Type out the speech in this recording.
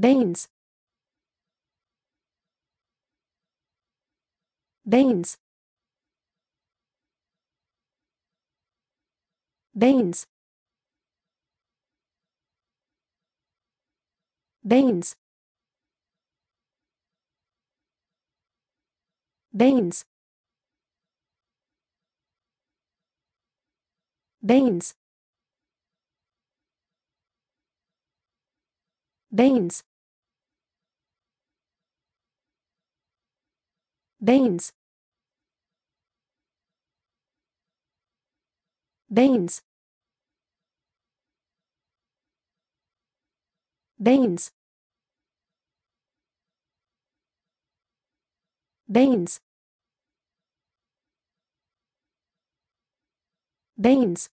Baines. Baines. Baines. Baines. Baines. Baines. Baines. Baines. Baines. Baines. Baines. Baines.